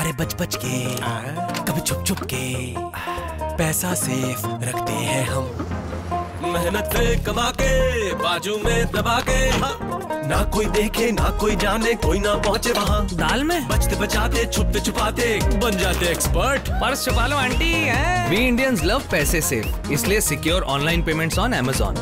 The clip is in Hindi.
अरे बच बच के कभी छुप छुप के पैसा सेफ़ रखते हैं हम। मेहनत से कमा के बाजू में दबा के हाँ। ना कोई देखे ना कोई जाने कोई ना पहुँचे वहाँ। दाल में? बचते बचाते छुपते छुपाते बन जाते एक्सपर्ट पर्स छुपा लो आंटी वी इंडियंस लव पैसे सेफ़ इसलिए secure online payments on Amazon